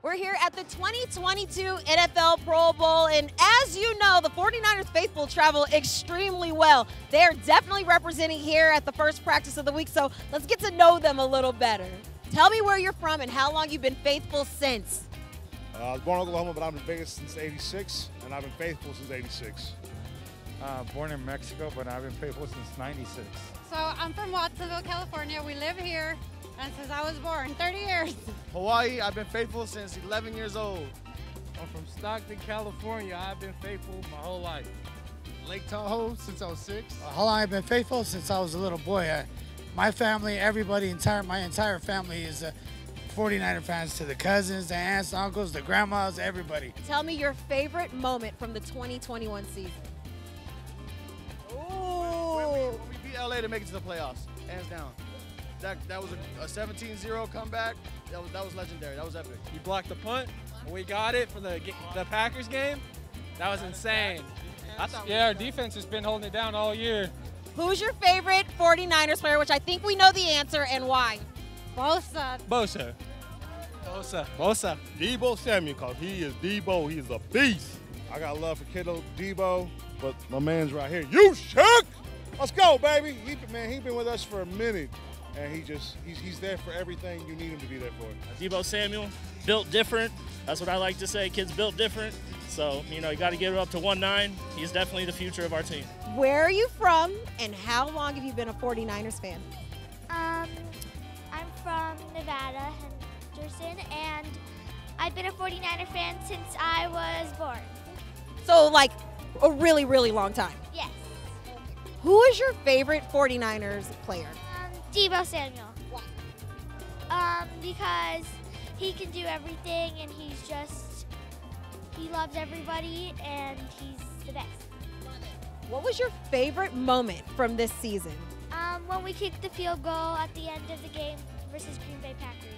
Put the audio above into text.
We're here at the 2022 NFL Pro Bowl, and as you know, the 49ers faithful travel extremely well. They're definitely representing here at the first practice of the week, so let's get to know them a little better. Tell me where you're from and how long you've been faithful since. Uh, I was born in Oklahoma, but I've been Vegas since 86, and I've been faithful since 86. Uh, born in Mexico, but I've been faithful since 96. So I'm from Watsonville, California. We live here, and since I was born, 30 years. Hawaii, I've been faithful since 11 years old. I'm from Stockton, California. I've been faithful my whole life. Lake Tahoe since I was six. How long I've been faithful since I was a little boy. Uh, my family, everybody, entire my entire family is uh, 49er fans. To the cousins, the aunts, the uncles, the grandmas, everybody. Tell me your favorite moment from the 2021 season. When we, when we beat LA to make it to the playoffs, hands down. That that was a, a 17-0 comeback. That was that was legendary. That was epic. You blocked the punt, we got it for the the Packers game. That was insane. yeah, our defense has been holding it down all year. Who's your favorite 49ers player, which I think we know the answer, and why? Bosa. Bosa. Bosa. Bosa. Deebo Samuel, because he is Deebo. He is a beast. I got love for Kittle Deebo, but my man's right here. You shook! Let's go, baby. He, man, he been with us for a minute, and he just, he's, he's there for everything you need him to be there for. Deebo Samuel, built different. That's what I like to say. Kids built different. So, you know, you got to give it up to 1-9. He's definitely the future of our team. Where are you from, and how long have you been a 49ers fan? Um, I'm from Nevada, Henderson, and I've been a 49er fan since I was born. So, like, a really, really long time. Yes. Who is your favorite 49ers player? Deebo Samuel. Why? Um, because he can do everything, and he's just he loves everybody, and he's the best. What was your favorite moment from this season? Um, when we kicked the field goal at the end of the game versus Green Bay Packers.